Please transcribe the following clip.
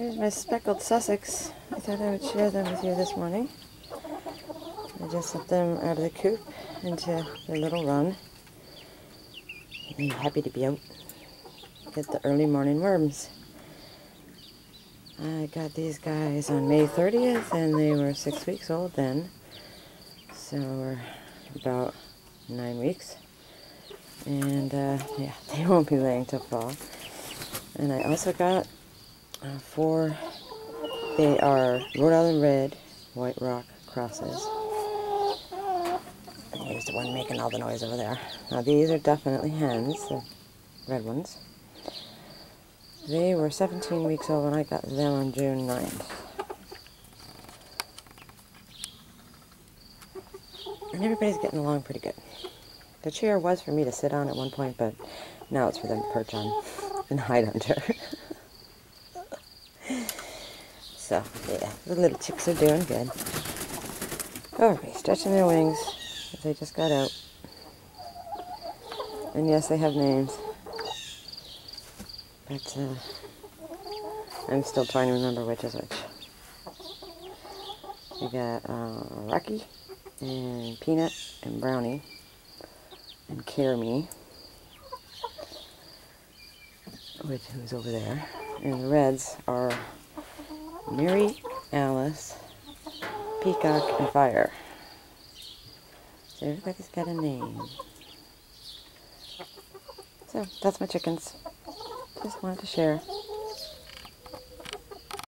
Here's my speckled Sussex. I thought I would share them with you this morning. I just let them out of the coop into their little run. They're happy to be out. Get the early morning worms. I got these guys on May 30th and they were six weeks old then. So we're about nine weeks. And uh, yeah, they won't be laying till fall. And I also got uh, four, they are Rhode Island Red White Rock crosses. Here's the one making all the noise over there. Now these are definitely hens, the red ones. They were 17 weeks old when I got them on June 9th. And everybody's getting along pretty good. The chair was for me to sit on at one point, but now it's for them to perch on and hide under. so, yeah, the little chicks are doing good. Alright, stretching their wings they just got out. And yes, they have names. But uh, I'm still trying to remember which is which. We got uh, Rocky and Peanut and Brownie and Caremy, which who's over there. And the reds are Mary, Alice, Peacock, and Fire. So everybody's got a name. So that's my chickens. Just wanted to share.